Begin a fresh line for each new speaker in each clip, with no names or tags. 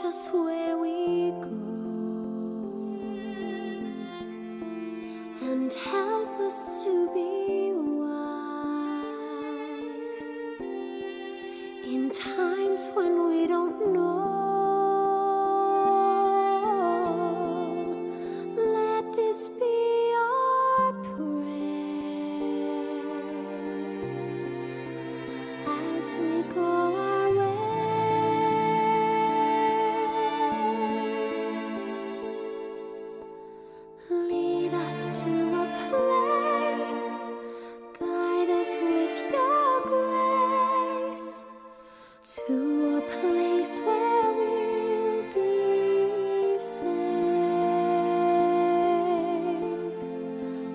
us where we go to a place where we'll be safe.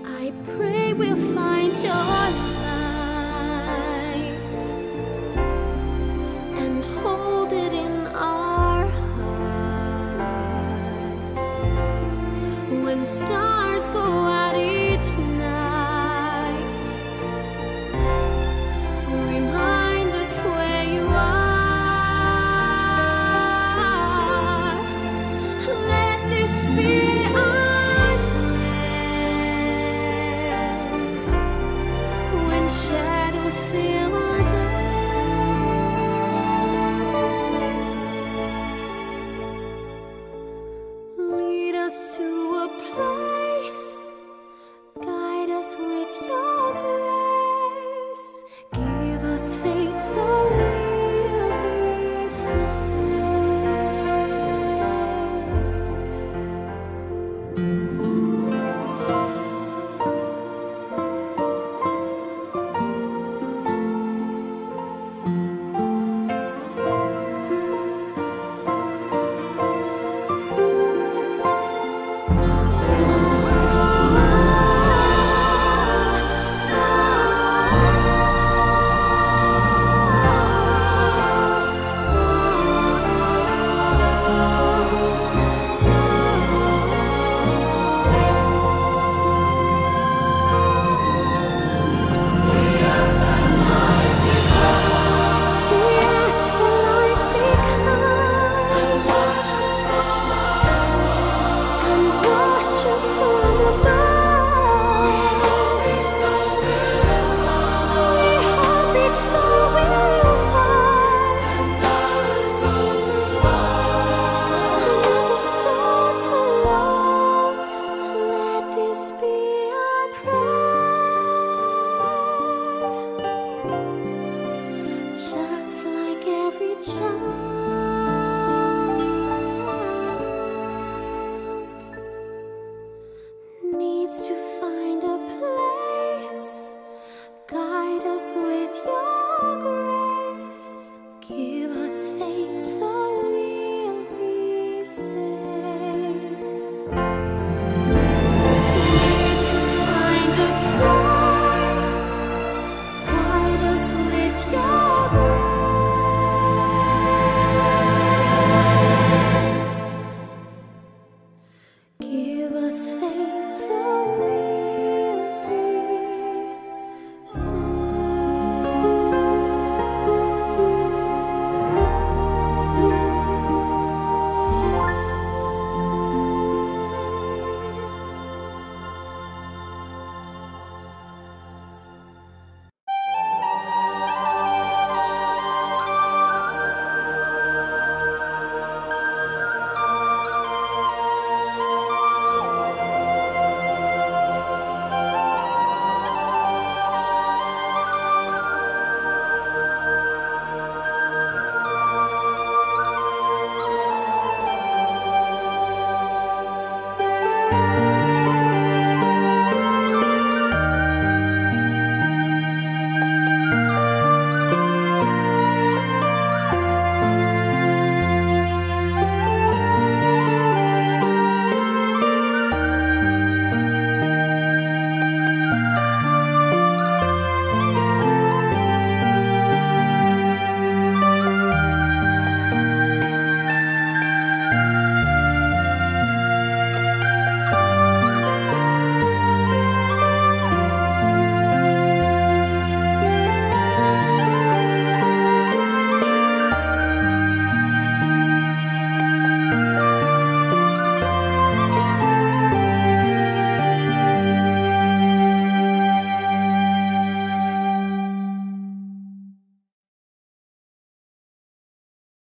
I pray we'll find your light and hold it in our hearts when stars go us to a place, guide us with your. Oh